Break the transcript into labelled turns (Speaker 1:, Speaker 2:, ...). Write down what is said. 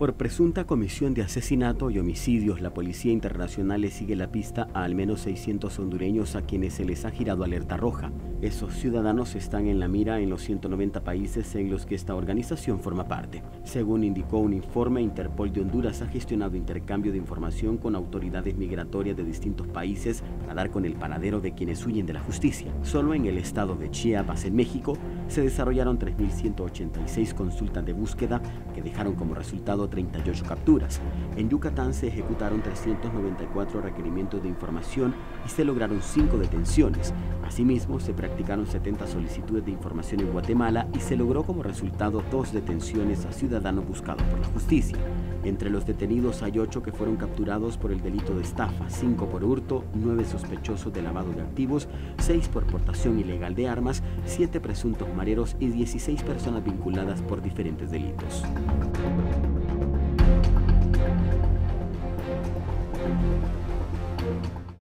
Speaker 1: Por presunta comisión de asesinato y homicidios, la Policía Internacional le sigue la pista a al menos 600 hondureños a quienes se les ha girado alerta roja. Esos ciudadanos están en la mira en los 190 países en los que esta organización forma parte. Según indicó un informe, Interpol de Honduras ha gestionado intercambio de información con autoridades migratorias de distintos países para dar con el paradero de quienes huyen de la justicia. Solo en el estado de Chiapas, en México, se desarrollaron 3.186 consultas de búsqueda que dejaron como resultado 38 capturas. En Yucatán se ejecutaron 394 requerimientos de información y se lograron 5 detenciones. Asimismo, se practicaron 70 solicitudes de información en Guatemala y se logró como resultado dos detenciones a ciudadanos buscados por la justicia. Entre los detenidos hay 8 que fueron capturados por el delito de estafa, 5 por hurto, 9 sospechosos de lavado de activos, 6 por portación ilegal de armas, 7 presuntos mareros y 16 personas vinculadas por diferentes delitos.